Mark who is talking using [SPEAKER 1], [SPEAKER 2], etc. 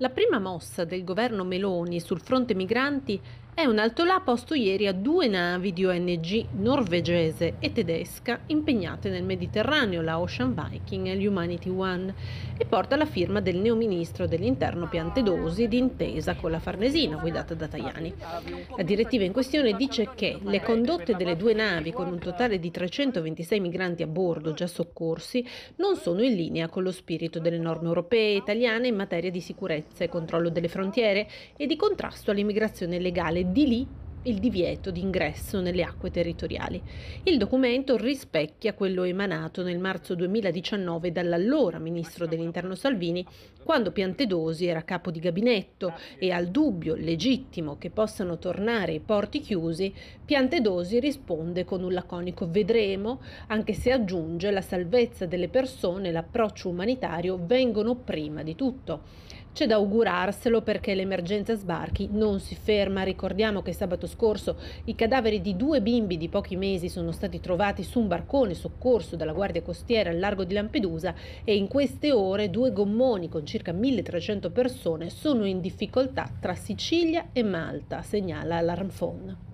[SPEAKER 1] La prima mossa del governo Meloni sul fronte migranti è un altolà posto ieri a due navi di ONG norvegese e tedesca impegnate nel Mediterraneo, la Ocean Viking e l'Humanity One, e porta la firma del neoministro dell'interno Piantedosi d'intesa con la Farnesina guidata da Tajani. La direttiva in questione dice che le condotte delle due navi con un totale di 326 migranti a bordo già soccorsi non sono in linea con lo spirito delle norme europee e italiane in materia di sicurezza e controllo delle frontiere e di contrasto all'immigrazione legale di lì il divieto di ingresso nelle acque territoriali. Il documento rispecchia quello emanato nel marzo 2019 dall'allora ministro dell'Interno Salvini, quando Piantedosi era capo di gabinetto e al dubbio legittimo che possano tornare i porti chiusi, Piantedosi risponde con un laconico vedremo, anche se aggiunge la salvezza delle persone e l'approccio umanitario vengono prima di tutto. C'è da augurarselo perché l'emergenza sbarchi non si ferma. Ricordiamo che sabato scorso i cadaveri di due bimbi di pochi mesi sono stati trovati su un barcone soccorso dalla Guardia Costiera al largo di Lampedusa e in queste ore due gommoni con circa 1300 persone sono in difficoltà tra Sicilia e Malta, segnala l'Alarmphone.